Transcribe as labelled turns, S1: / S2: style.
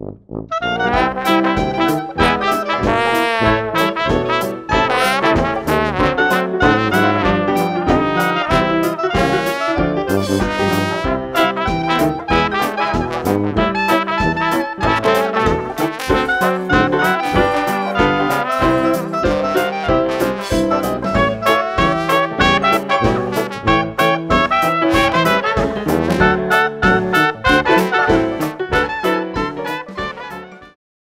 S1: Música